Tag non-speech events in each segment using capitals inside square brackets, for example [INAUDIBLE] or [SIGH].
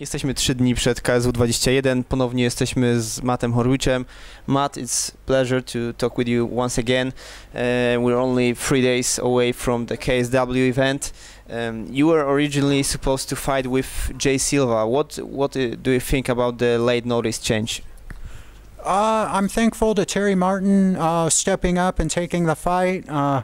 Jesteśmy trzy dni przed KSW 21. Ponownie jesteśmy z Mattem Horwichem. Matt, it's pleasure to talk with you once again. Uh, we're only three days away from the KSW event. Um, you were originally supposed to fight with Jay Silva. What what uh, do you think about the late notice change? Uh, I'm thankful to Terry Martin uh, stepping up and taking the fight. Uh,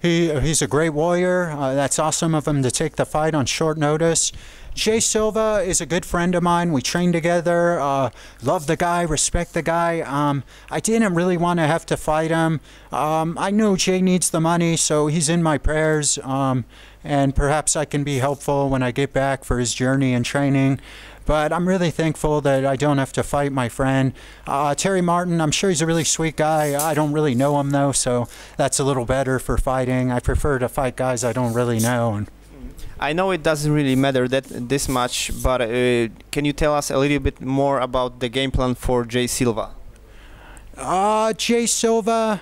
he he's a great warrior. Uh, that's awesome of him to take the fight on short notice. Jay Silva is a good friend of mine. We train together. Uh, love the guy, respect the guy. Um, I didn't really want to have to fight him. Um, I know Jay needs the money, so he's in my prayers. Um, and perhaps I can be helpful when I get back for his journey and training. But I'm really thankful that I don't have to fight my friend. Uh, Terry Martin, I'm sure he's a really sweet guy. I don't really know him though, so that's a little better for fighting. I prefer to fight guys I don't really know. And I know it doesn't really matter that this much, but uh, can you tell us a little bit more about the game plan for Jay Silva? Uh, Jay Silva.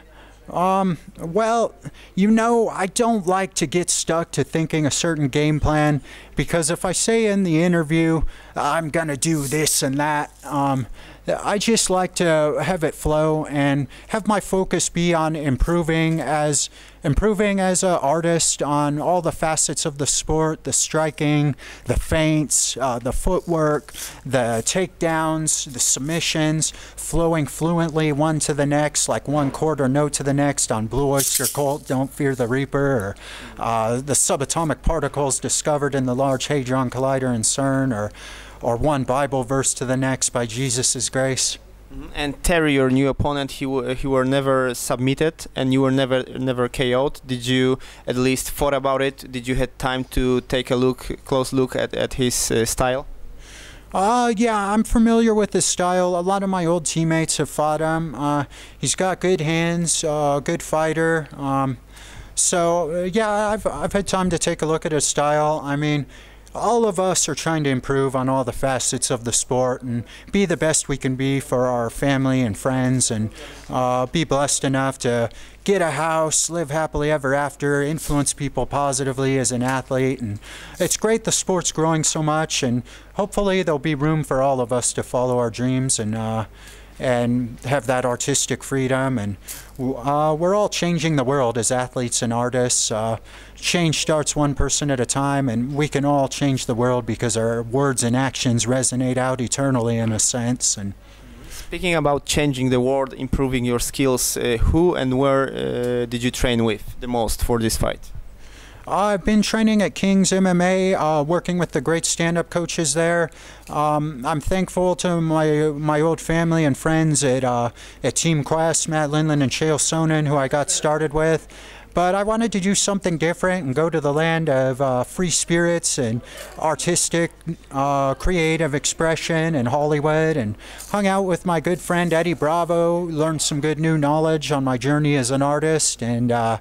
Um, well, you know, I don't like to get stuck to thinking a certain game plan because if I say in the interview, I'm going to do this and that, um, I just like to have it flow and have my focus be on improving as improving as an artist on all the facets of the sport, the striking, the feints, uh, the footwork, the takedowns, the submissions, flowing fluently one to the next, like one quarter note to the next on Blue Oyster Cult, Don't Fear the Reaper, or uh, the subatomic particles discovered in the Large Hadron Collider in CERN, or or one Bible verse to the next by Jesus' grace. And Terry, your new opponent, he he were never submitted, and you were never never KO'd. Did you at least thought about it? Did you had time to take a look, close look at at his uh, style? Uh, yeah, I'm familiar with his style. A lot of my old teammates have fought him. Uh, he's got good hands, uh, good fighter. Um, so uh, yeah, I've I've had time to take a look at his style. I mean, all of us are trying to improve on all the facets of the sport and be the best we can be for our family and friends and uh, be blessed enough to get a house, live happily ever after, influence people positively as an athlete. And it's great the sport's growing so much, and hopefully there'll be room for all of us to follow our dreams and. Uh, and have that artistic freedom. And uh, we're all changing the world as athletes and artists. Uh, change starts one person at a time, and we can all change the world because our words and actions resonate out eternally in a sense. And Speaking about changing the world, improving your skills, uh, who and where uh, did you train with the most for this fight? I've been training at King's MMA, uh, working with the great stand-up coaches there. Um, I'm thankful to my my old family and friends at uh, at Team Quest, Matt Lindland and Chael Sonnen, who I got started with. But I wanted to do something different and go to the land of uh, free spirits and artistic, uh, creative expression and Hollywood and hung out with my good friend Eddie Bravo, learned some good new knowledge on my journey as an artist, and uh,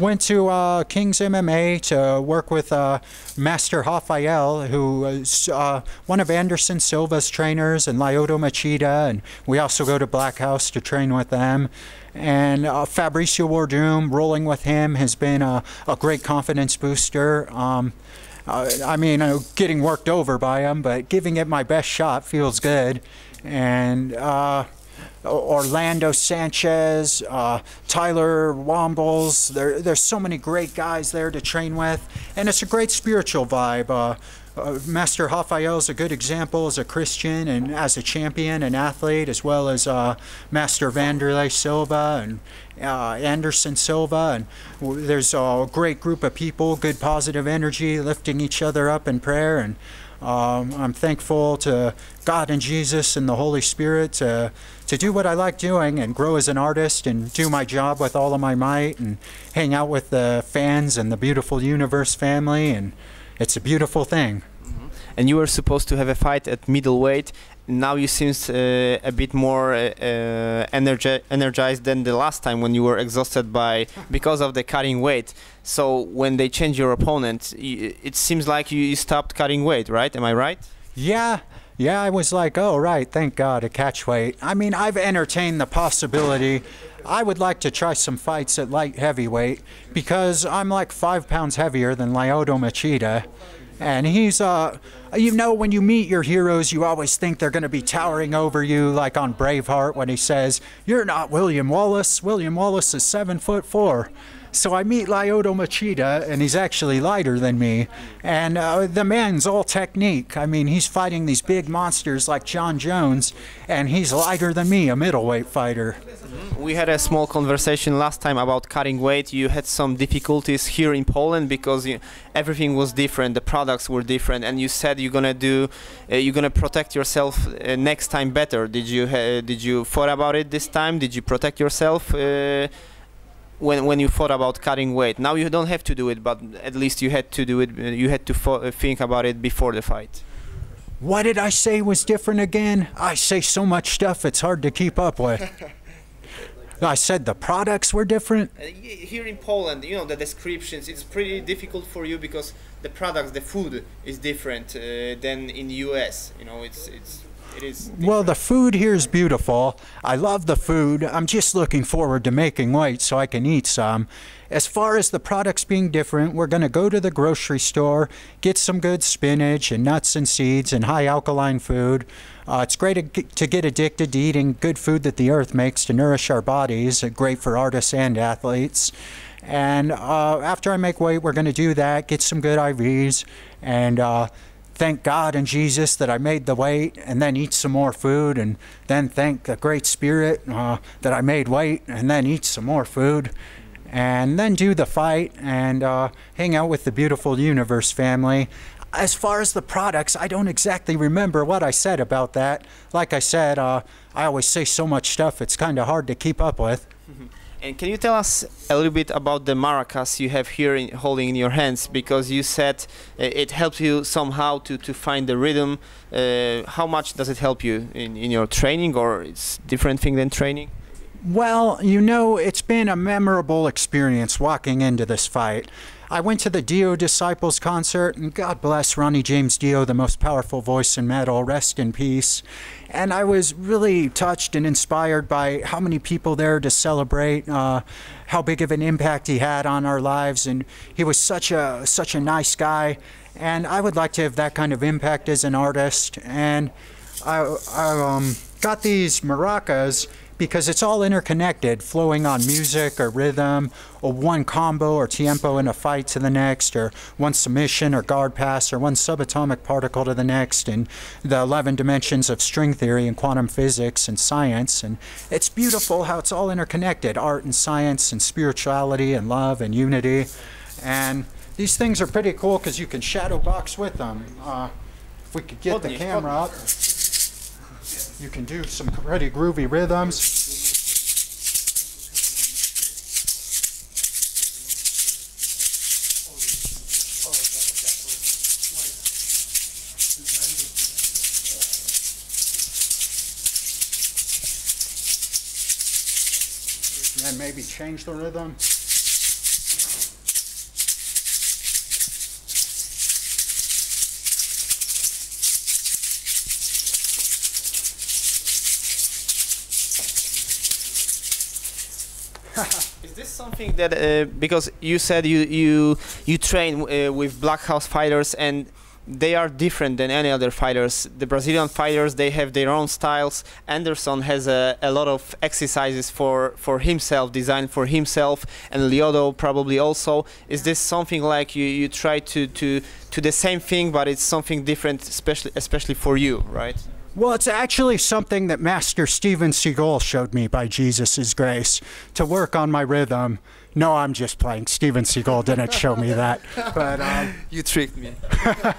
went to uh, King's MMA to work with uh, Master Rafael, who is uh, one of Anderson Silva's trainers, and Lyoto Machida, and we also go to Black House to train with them and uh, Fabricio Werdum, rolling with him has been a, a great confidence booster. Um, I mean, uh, getting worked over by him, but giving it my best shot feels good. And uh, Orlando Sanchez, uh, Tyler Wombles. There, there's so many great guys there to train with, and it's a great spiritual vibe. Uh, uh, Master Rafael is a good example as a Christian and as a champion and athlete, as well as uh, Master Vanderlei Silva and uh, Anderson Silva. And there's a great group of people, good positive energy, lifting each other up in prayer. And um, I'm thankful to God and Jesus and the Holy Spirit to, to do what I like doing and grow as an artist and do my job with all of my might and hang out with the fans and the beautiful universe family. And it's a beautiful thing. Mm-hmm. And you were supposed to have a fight at middleweight. Now you seem uh, a bit more uh, uh, energi energized than the last time when you were exhausted by because of the cutting weight. So when they change your opponent, it seems like you stopped cutting weight, right? Am I right? Yeah, yeah, I was like, oh, right, thank God, a catch weight. I mean, I've entertained the possibility. I would like to try some fights at light heavyweight because I'm like five pounds heavier than Lyoto Machida. And he's, uh, you know, when you meet your heroes, you always think they're going to be towering over you, like on Braveheart when he says, You're not William Wallace. William Wallace is seven foot four. So I meet Lyoto Machida, and he's actually lighter than me. And uh, the man's all technique. I mean, he's fighting these big monsters like Jon Jones, and he's lighter than me, a middleweight fighter. We had a small conversation last time about cutting weight. You had some difficulties here in Poland because you, everything was different, the products were different, and you said you're gonna do, uh, you're gonna protect yourself uh, next time better. Did you uh, did you thought about it this time? Did you protect yourself? When when you thought about cutting weight. Now you don't have to do it, but at least you had to do it. You had to think about it before the fight. What did I say was different again? I say so much stuff it's hard to keep up with. [LAUGHS] I said the products were different. Uh, here in Poland, you know the descriptions. It's pretty difficult for you because the products, the food is different uh, than in the US. You know, it's it's it is. Well, the food here is beautiful. I love the food. I'm just looking forward to making weight so I can eat some. As far as the products being different, we're going to go to the grocery store, get some good spinach and nuts and seeds and high alkaline food. Uh, it's great to get addicted to eating good food that the earth makes to nourish our bodies, great for artists and athletes. And uh, after I make weight, we're going to do that, get some good IVs, and uh, thank God and Jesus that I made the weight, and then eat some more food, and then thank the Great Spirit uh, that I made weight, and then eat some more food and then do the fight and uh, hang out with the beautiful universe family. As far as the products, I don't exactly remember what I said about that. Like I said, uh, I always say so much stuff, it's kind of hard to keep up with. [LAUGHS] And can you tell us a little bit about the maracas you have here in, holding in your hands? Because you said uh, it helps you somehow to, to find the rhythm. Uh, how much does it help you in, in your training, or it's different thing than training? Well, you know, it's been a memorable experience walking into this fight. I went to the Dio Disciples concert, and God bless Ronnie James Dio, the most powerful voice in metal, rest in peace. And I was really touched and inspired by how many people there to celebrate uh, how big of an impact he had on our lives. And he was such a such a nice guy, and I would like to have that kind of impact as an artist. And I, I um, got these maracas because it's all interconnected, flowing on music or rhythm, or one combo or tempo in a fight to the next, or one submission or guard pass, or one subatomic particle to the next, and the 11 dimensions of string theory and quantum physics and science. And it's beautiful how it's all interconnected art and science and spirituality and love and unity. And these things are pretty cool because you can shadow box with them. Uh, if we could get the camera up. You can do some pretty groovy rhythms. And maybe change the rhythm. [LAUGHS] Is this something that uh, because you said you you you train uh, with Black House fighters and they are different than any other fighters. The Brazilian fighters they have their own styles. Anderson has a, a lot of exercises for for himself, designed for himself, and Lyoto probably also. Is this something like you you try to to to the same thing, but it's something different, especially especially for you, right? Well, it's actually something that Master Steven Seagal showed me by Jesus' grace to work on my rhythm. No, I'm just playing. Steven Seagal didn't show me that. [LAUGHS] But um, you tricked me.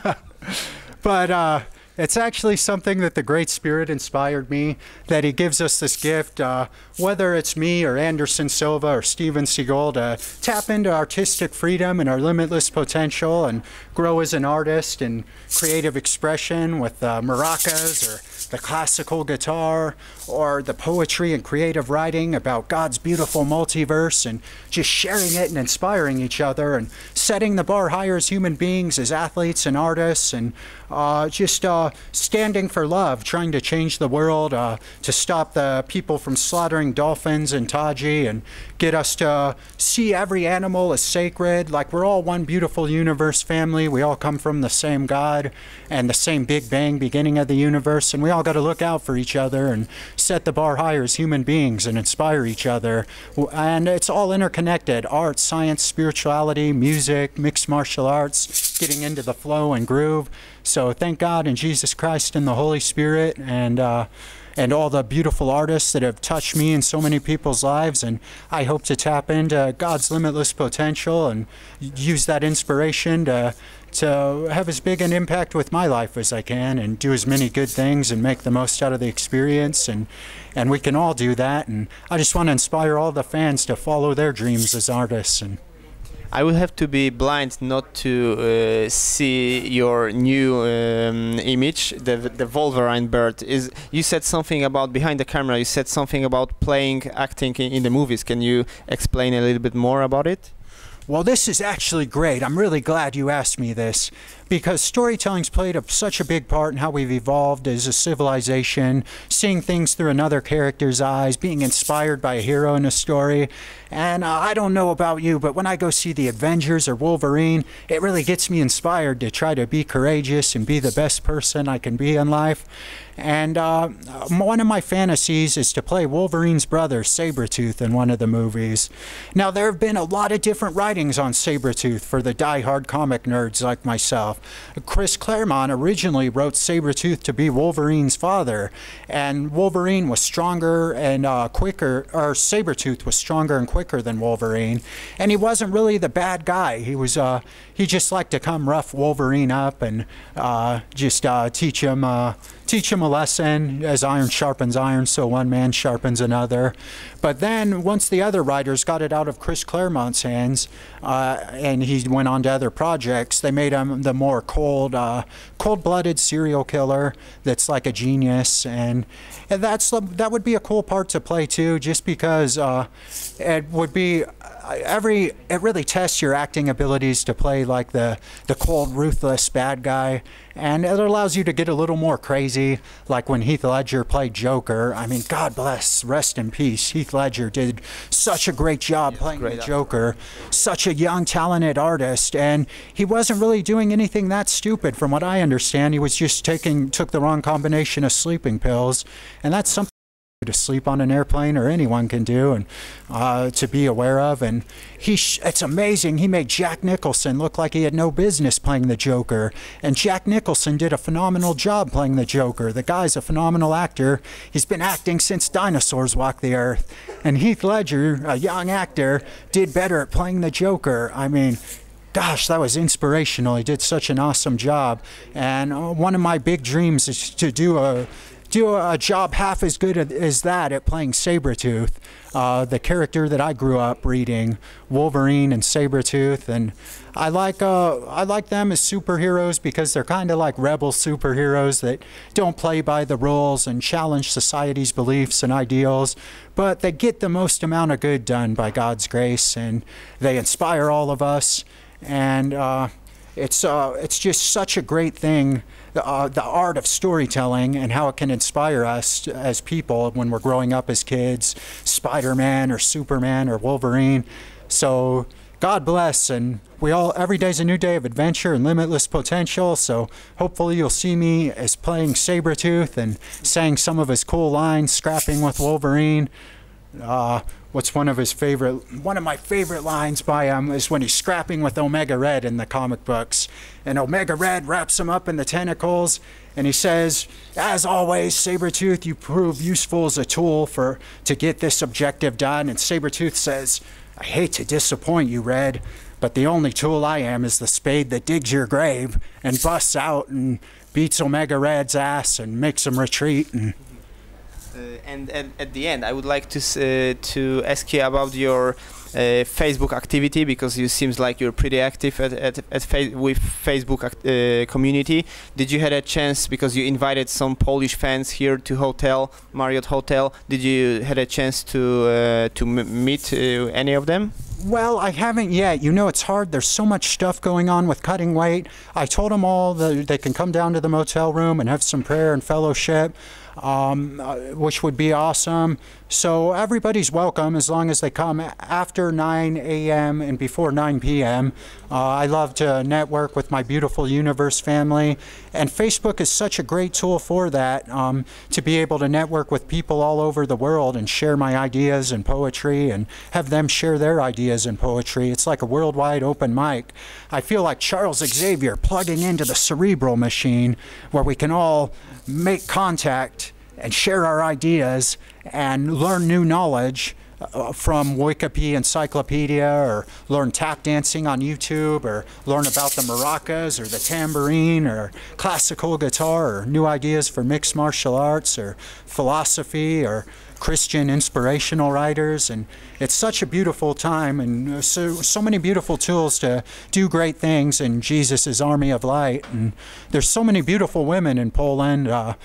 [LAUGHS] but uh, it's actually something that the Great Spirit inspired me, that He gives us this gift, uh, whether it's me or Anderson Silva or Steven Seagal, to tap into artistic freedom and our limitless potential and grow as an artist and creative expression with uh, maracas or the classical guitar or the poetry and creative writing about God's beautiful multiverse and just sharing it and inspiring each other and setting the bar higher as human beings, as athletes and artists. And uh, just uh, standing for love, trying to change the world, uh, to stop the people from slaughtering dolphins and Taiji, and get us to see every animal as sacred. Like we're all one beautiful universe family. We all come from the same God and the same Big Bang beginning of the universe, and we all got to look out for each other and set the bar higher as human beings and inspire each other. And it's all interconnected: art, science, spirituality, music, mixed martial arts, getting into the flow and groove. So thank God and Jesus Christ and the Holy Spirit and uh, and all the beautiful artists that have touched me and so many people's lives. And I hope to tap into God's limitless potential and use that inspiration to to have as big an impact with my life as I can and do as many good things and make the most out of the experience. And and we can all do that. And I just want to inspire all the fans to follow their dreams as artists. And I will have to be blind not to uh, see your new um, image, the the Wolverine bird. Is you said something about behind the camera? You said something about playing, acting in, in the movies. Can you explain a little bit more about it? Well, this is actually great. I'm really glad you asked me this because storytelling's played a, such a big part in how we've evolved as a civilization, seeing things through another character's eyes, being inspired by a hero in a story. And uh, I don't know about you, but when I go see the Avengers or Wolverine, it really gets me inspired to try to be courageous and be the best person I can be in life. And uh, one of my fantasies is to play Wolverine's brother, Sabretooth, in one of the movies. Now, there have been a lot of different writings on Sabretooth for the die-hard comic nerds like myself. Chris Claremont originally wrote Sabretooth to be Wolverine's father, and Wolverine was stronger and uh, quicker, or Sabretooth was stronger and quicker than Wolverine, and he wasn't really the bad guy. He was, uh, he just liked to come rough Wolverine up and uh, just uh, teach him uh, teach him a lesson as iron sharpens iron, so one man sharpens another. But then, once the other writers got it out of Chris Claremont's hands, uh, and he went on to other projects, they made him the more cold, uh, cold-blooded serial killer that's like a genius, and, and that's that would be a cool part to play too, just because uh, it would be every it really tests your acting abilities to play like the the cold, ruthless bad guy, and it allows you to get a little more crazy. Like when Heath Ledger played Joker. I mean, God bless, rest in peace. Heath Ledger did such a great job playing great the Joker. Such a young, talented artist, and he wasn't really doing anything that stupid, from what I understand. He was just taking took the wrong combination of sleeping pills, and that's something to sleep on an airplane or anyone can do and uh, to be aware of. And he it's amazing. He made jack nicholson look like he had no business playing the joker. And jack nicholson did a phenomenal job playing the joker. The guy's a phenomenal actor. He's been acting since dinosaurs walked the earth. And heath ledger a young actor did better at playing the joker. I mean gosh, that was inspirational. He did such an awesome job. And uh, one of my big dreams is to do a do a job half as good as that at playing Sabretooth, uh, the character that I grew up reading, Wolverine and Sabretooth. And I like, uh, I like them as superheroes because they're kind of like rebel superheroes that don't play by the rules and challenge society's beliefs and ideals, but they get the most amount of good done by God's grace and they inspire all of us. And uh, it's, uh, it's just such a great thing uh, the art of storytelling and how it can inspire us as people when we're growing up as kids, Spider-Man or Superman or Wolverine. So God bless, and we all every day's a new day of adventure and limitless potential. So hopefully you'll see me as playing Sabretooth and saying some of his cool lines, scrapping with Wolverine. Uh, what's one of his favorite one of my favorite lines by him is when he's scrapping with Omega Red in the comic books. And Omega Red wraps him up in the tentacles and he says as always Sabretooth you prove useful as a tool for to get this objective done. And Sabretooth says I hate to disappoint you Red but the only tool I am is the spade that digs your grave and busts out and beats Omega Red's ass and makes him retreat and and, and, at the end, I would like to uh, to ask you about your uh, Facebook activity because you seems like you're pretty active at, at, at fa with Facebook uh, community. Did you had a chance because you invited some Polish fans here to hotel Marriott Hotel? Did you had a chance to uh, to meet uh, any of them? Well, I haven't yet. You know, it's hard. There's so much stuff going on with cutting weight. I told them all that they can come down to the motel room and have some prayer and fellowship, um, uh, which would be awesome. So everybody's welcome as long as they come after 9 a.m. and before 9 p.m. Uh, I love to network with my beautiful universe family, and Facebook is such a great tool for that um, to be able to network with people all over the world and share my ideas and poetry and have them share their ideas and poetry. It's like a worldwide open mic. I feel like Charles Xavier plugging into the cerebral machine where we can all make contact and share our ideas and learn new knowledge uh, from Wikipedia Encyclopedia or learn tap dancing on YouTube or learn about the maracas or the tambourine or classical guitar or new ideas for mixed martial arts or philosophy or Christian inspirational writers. And it's such a beautiful time and uh, so so many beautiful tools to do great things in Jesus' army of light. And there's so many beautiful women in Poland. Uh,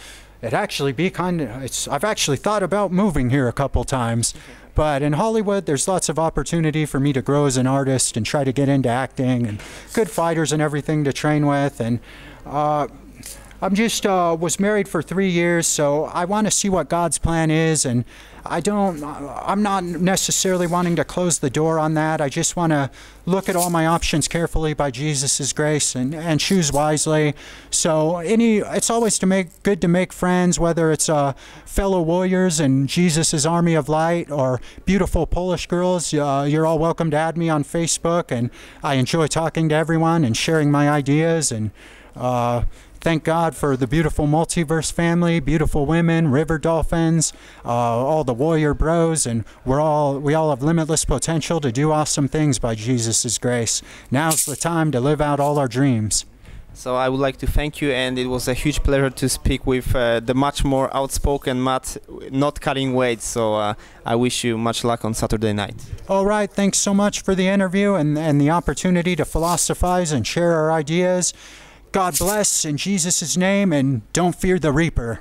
it actually be kind of it's I've actually thought about moving here a couple times but in Hollywood, there's lots of opportunity for me to grow as an artist and try to get into acting and good fighters and everything to train with. And uh, I'm just uh, was married for three years, so I want to see what God's plan is, and I don't. I'm not necessarily wanting to close the door on that. I just want to look at all my options carefully by Jesus' grace and, and choose wisely. So any, it's always to make good to make friends, whether it's uh, fellow warriors in Jesus' army of light or beautiful Polish girls. Uh, you're all welcome to add me on Facebook, and I enjoy talking to everyone and sharing my ideas and. Uh, thank God for the beautiful multiverse family, beautiful women, river dolphins, uh, all the warrior bros, and we're all we all have limitless potential to do awesome things by Jesus' grace. Now's the time to live out all our dreams. So I would like to thank you, and it was a huge pleasure to speak with uh, the much more outspoken Matt, not cutting weight. So uh, I wish you much luck on Saturday night. All right, thanks so much for the interview and, and the opportunity to philosophize and share our ideas. God bless in Jesus' name, and don't fear the reaper.